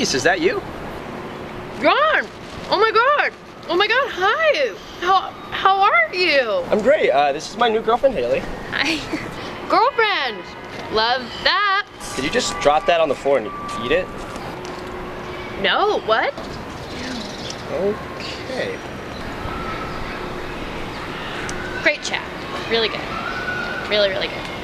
is that you? John! Oh my god! Oh my god, hi! How how are you? I'm great. Uh, this is my new girlfriend, Haley. Hi. Girlfriend! Love that. Did you just drop that on the floor and eat it? No, what? Okay. Great chat. Really good. Really, really good.